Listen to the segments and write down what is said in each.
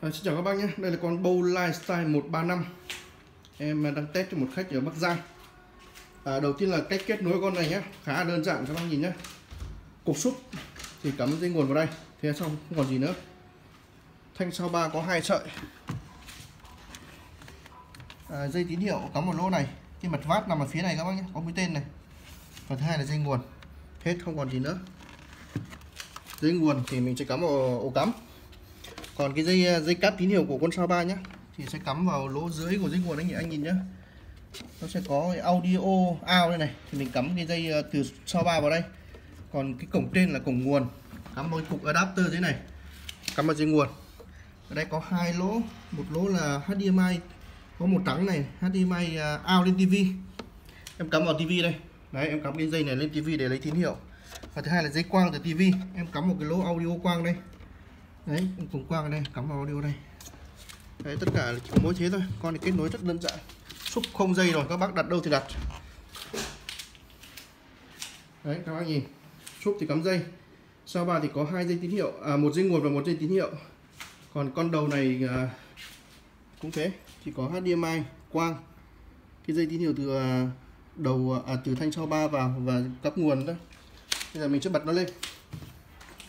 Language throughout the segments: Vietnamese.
À, xin chào các bác nhé, đây là con Bow Lifestyle 135 Em à, đang test cho một khách ở Bắc Giang. À, Đầu tiên là cách kết nối con này nhé, khá đơn giản các bác nhìn nhé. Cục xúc thì cắm dây nguồn vào đây. Thế xong không còn gì nữa. Thanh sau ba có hai sợi. À, Dây tín hiệu cắm vào lỗ này. Cái mặt vát nằm ở phía này các bác nhé, có mũi tên này. Và thứ hai là dây nguồn. Hết không còn gì nữa. Dây nguồn thì mình sẽ cắm vào ổ cắm còn cái dây ờ, dây cáp tín hiệu của con sao ba nhé thì sẽ cắm vào lỗ dưới của dây nguồn anh anh nhìn nhé nó sẽ có audio out đây này, thì mình cắm cái dây ờ, từ sao ba vào đây. Còn cái cổng trên là cổng nguồn, cắm một cục adapter dưới này, cắm vào dây nguồn. Ở đây có hai lỗ, một lỗ là HDMI có một trắng này HDMI ờ, out lên TV em cắm vào TV đây. Đấy, em cắm cái dây này lên TV để lấy tín hiệu. Và thứ hai là dây quang từ TV em cắm một cái lỗ audio quang đây đấy cùng quang đây cắm vào audio đây. Đấy tất cả chỉ mỗi thế thôi. Con này kết nối rất đơn giản. Xúc không dây rồi các bác đặt đâu thì đặt. Đấy các bác nhìn. Xúc thì cắm dây. Sau ba thì có hai dây tín hiệu à, một dây nguồn và một dây tín hiệu. Còn con đầu này à, cũng thế. Chỉ có HDMI quang. Cái dây tín hiệu từ à, đầu à, từ thanh sau ba vào và cắp nguồn đó. Bây giờ mình sẽ bật nó lên.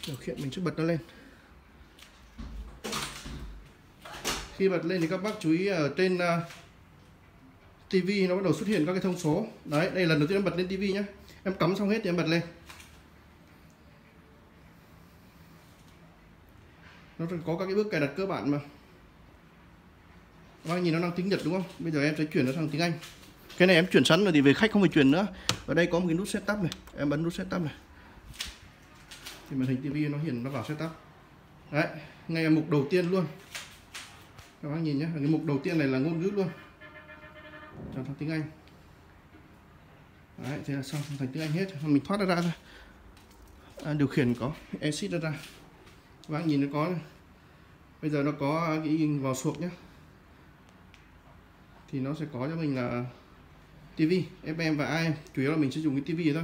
Điều khiển mình sẽ bật nó lên. Khi bật lên thì các bác chú ý ở trên ờ, uh, TV nó bắt đầu xuất hiện các cái thông số. Đấy đây lần đầu tiên em bật lên TV nhé em cắm xong hết thì em bật lên. Nó có các cái bước cài đặt cơ bản mà. Các bác nhìn nó đang tiếng Nhật đúng không? Bây giờ em sẽ chuyển nó sang tiếng Anh. Cái này em chuyển sẵn rồi thì về khách không phải chuyển nữa. Ở đây có một cái nút setup này. Em bấm nút setup này. Thì màn hình TV nó hiển nó vào setup. Đấy ngay mục đầu tiên luôn các bác nhìn nhé cái mục đầu tiên này là ngôn ngữ luôn. Chọn thành tiếng Anh. Đấy, thế là xong thành tiếng Anh hết. Mình thoát ra ra. Thôi à, điều khiển có exit ra ra các bác nhìn nó có bây giờ nó có cái vào suộc nhé thì nó sẽ có cho mình là TV FM và AM chủ yếu là mình sẽ dùng cái TV thôi.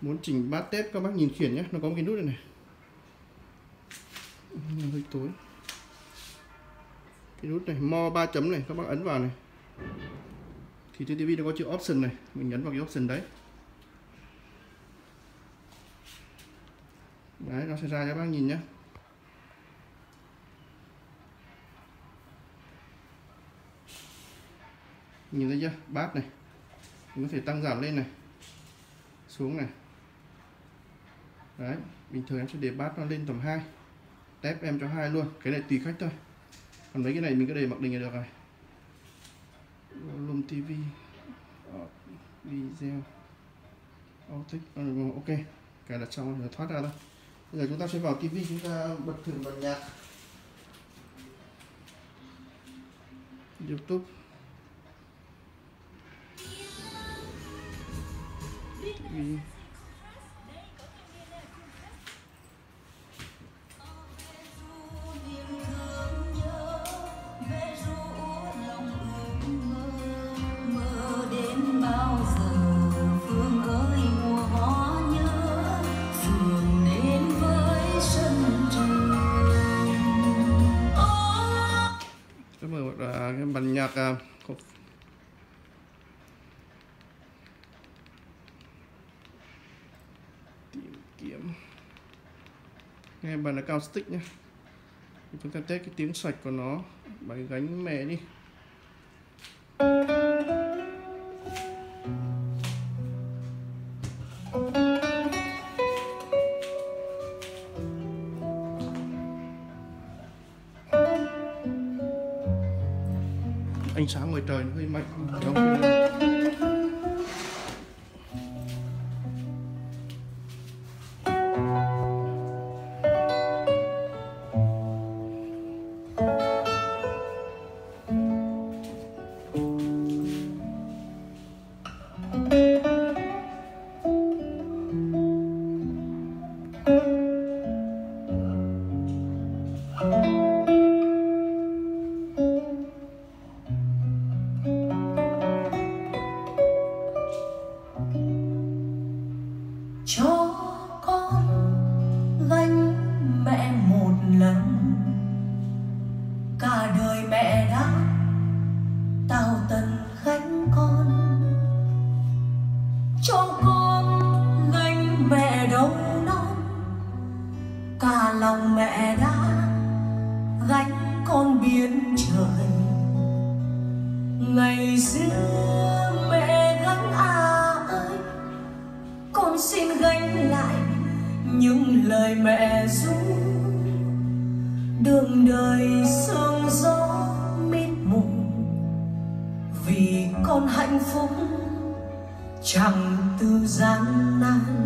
Muốn chỉnh bát tép các bác nhìn khiển nhé nó có một cái nút này này. Hơi tối cái nút này, mo 3 chấm này, các bác ấn vào này. Thì trên TV nó có chữ option này, mình nhấn vào cái option đấy. Đấy, nó sẽ ra cho bác nhìn nhé. Nhìn thấy chưa? Bát này. Mình có thể tăng giảm lên này. Xuống này. Đấy, bình thường em sẽ để bát nó lên tầm 2 tép em cho hai luôn. Cái này tùy khách thôi còn mấy cái này mình cứ để mặc định là được rồi. Volume TV ờ, video. Ờ, ok. Cái đặt xong rồi thoát ra thôi. Bây giờ chúng ta sẽ vào TV chúng ta bật thử bật nhạc. YouTube. TV bản nhạc uh, tìm kiếm. Nghe bản acoustic nhé chúng ta test cái tiếng sạch của nó bằng gánh mẹ đi. Ánh sáng ngoài trời nó hơi mạnh lòng mẹ đã gánh con biến trời. Ngày xưa mẹ gánh à ơi, con xin gánh lại những lời mẹ ru. Đường đời sương gió mịt mù, vì con hạnh phúc chẳng từ gian nan.